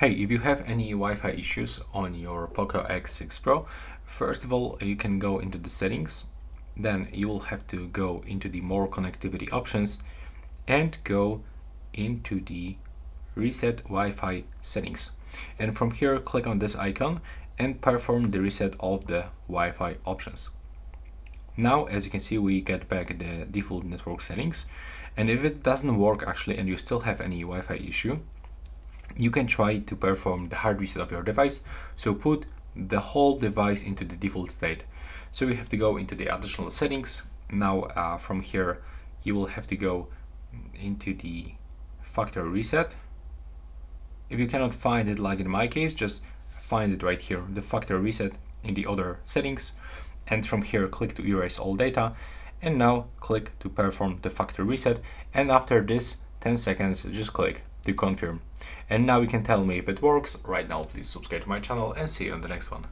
Hey, if you have any Wi-Fi issues on your Poco X6 Pro, first of all, you can go into the settings, then you will have to go into the more connectivity options and go into the reset Wi-Fi settings. And from here, click on this icon and perform the reset of the Wi-Fi options. Now, as you can see, we get back the default network settings. And if it doesn't work actually, and you still have any Wi-Fi issue, you can try to perform the hard reset of your device. So put the whole device into the default state. So we have to go into the additional settings. Now uh, from here, you will have to go into the factory reset. If you cannot find it, like in my case, just find it right here, the factory reset in the other settings. And from here, click to erase all data. And now click to perform the factory reset. And after this 10 seconds, just click to confirm. And now you can tell me if it works. Right now, please subscribe to my channel and see you on the next one.